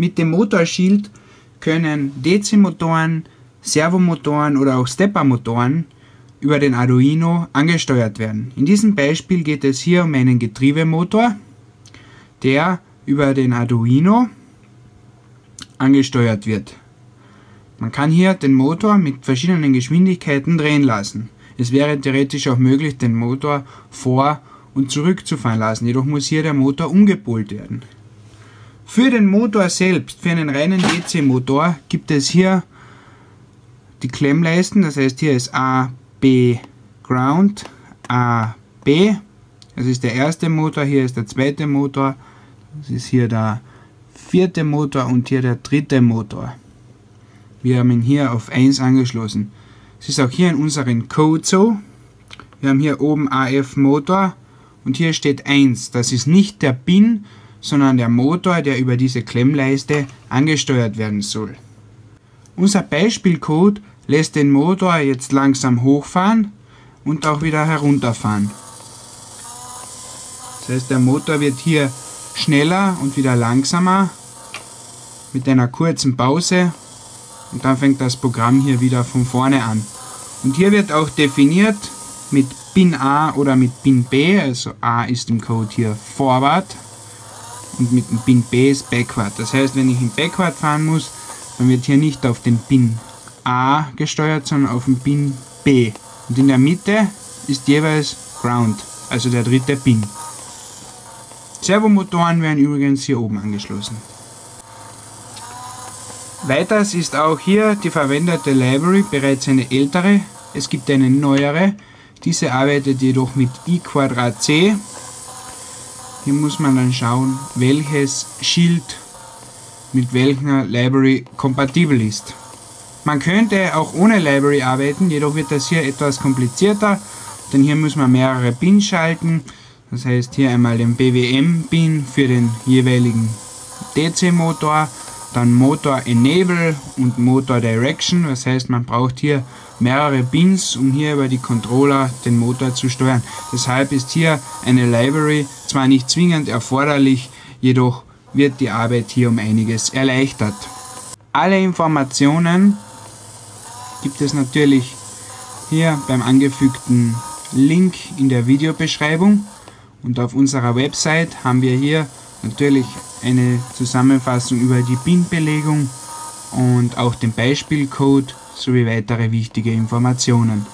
Mit dem Motorschild können DC-Motoren, Servomotoren oder auch Stepper-Motoren über den Arduino angesteuert werden. In diesem Beispiel geht es hier um einen Getriebemotor, der über den Arduino angesteuert wird. Man kann hier den Motor mit verschiedenen Geschwindigkeiten drehen lassen. Es wäre theoretisch auch möglich, den Motor vor und zurück zu fahren lassen, jedoch muss hier der Motor umgepolt werden. Für den Motor selbst, für einen reinen DC-Motor, gibt es hier die Klemmleisten, das heißt hier ist A, B Ground, A, B, das ist der erste Motor, hier ist der zweite Motor, das ist hier der vierte Motor und hier der dritte Motor. Wir haben ihn hier auf 1 angeschlossen. Es ist auch hier in unserem Code so. Wir haben hier oben AF Motor und hier steht 1. Das ist nicht der Pin, sondern der Motor, der über diese Klemmleiste angesteuert werden soll. Unser Beispielcode lässt den Motor jetzt langsam hochfahren und auch wieder herunterfahren. Das heißt, der Motor wird hier schneller und wieder langsamer mit einer kurzen Pause und dann fängt das Programm hier wieder von vorne an. Und hier wird auch definiert mit Pin A oder mit Pin B, also A ist im Code hier Forward mit dem Pin B ist Backward. Das heißt, wenn ich in Backward fahren muss, dann wird hier nicht auf den Pin A gesteuert, sondern auf den Pin B. Und in der Mitte ist jeweils Ground, also der dritte Pin. Servomotoren werden übrigens hier oben angeschlossen. Weiters ist auch hier die verwendete Library bereits eine ältere, es gibt eine neuere, diese arbeitet jedoch mit i c. Hier muss man dann schauen, welches Schild mit welcher Library kompatibel ist. Man könnte auch ohne Library arbeiten, jedoch wird das hier etwas komplizierter, denn hier muss man mehrere Pins schalten. Das heißt hier einmal den BWM-Pin für den jeweiligen DC-Motor dann Motor Enable und Motor Direction. Das heißt, man braucht hier mehrere Pins, um hier über die Controller den Motor zu steuern. Deshalb ist hier eine Library zwar nicht zwingend erforderlich, jedoch wird die Arbeit hier um einiges erleichtert. Alle Informationen gibt es natürlich hier beim angefügten Link in der Videobeschreibung und auf unserer Website haben wir hier natürlich eine Zusammenfassung über die BIN-Belegung und auch den Beispielcode sowie weitere wichtige Informationen.